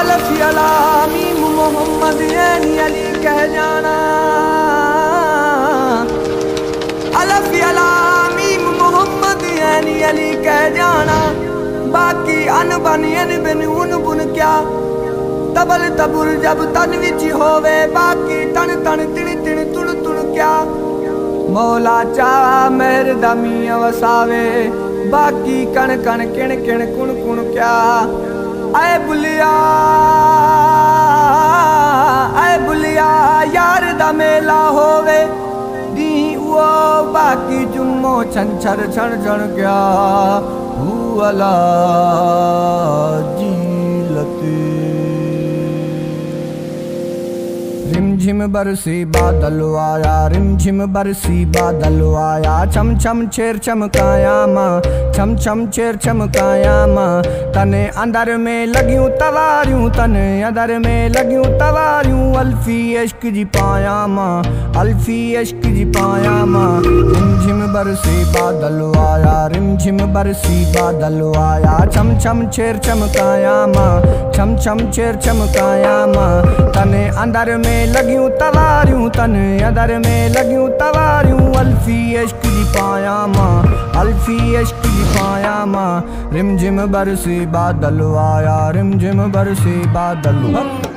ਅਲਫ ਯਲਾ ਮੀਮ ਮੁਹੰਮਦ ਐਨੀ ਅਲੀ ਕਹਿ ਜਾਣਾ। ਅਲਫ ਯਲਾ ਮੀਮ ਮੁਹੰਮਦ ਐਨੀ ਅਲੀ ਕਹਿ ਜਾਣਾ। ਬਾਕੀ ਅਨ ਬਨਿਨ ਬਿਨ ਉਨ ਬੁਨ ਕਿਆ? ਤਬਲ ਤਬੁਰ ਜਬ ਤਨ ਵਿੱਚ ਹੋਵੇ, ਬਾਕੀ ਤਨ ਤਨ ਤਿਣ ਤਿਣ ਤੁਣ ਤੁਣ ਕਿਆ? ਮੌਲਾ ਚਾ ਮਹਿਰ ਦਮੀ ਵਸਾਵੇ, ਬਾਕੀ ਕਣ ਕਣ ਕਿਣ ਕਿਣ ਕੁਣ ਕੁਣ ਕਿਆ? आए बुलिया आए बुलिया, यार दा मेला होवे। दी वो बाकी जुम्मो छंछर छण छण गया। हू अला झिम बरसी बादल आया, रिम बरसी बादल आया। छम छम छेर चमकाया माँ छम छम छेर चमकाया माँ तने अंदर में लगियूं तवारियूं, तने अंदर में लगियूं तवारियूं। अल्फी इश्क जी पाया माँ अल्फी इश्क जी पाया माँ बरसी बादल आया, रिम झिम बरसी बादल आया। छम छम छेर चमकाया माँ, छम छम छेर चमकाया माँ। तने अंदर में लगी लगियूं तवारियूं, तन अदर में लगियूं तवारियूं। अल्फी इश्क पाया माँ, अल्फी इश्क जी पाया माँ। रिम झिम बरसी बादल आया, रिम झिम बरसी बादल।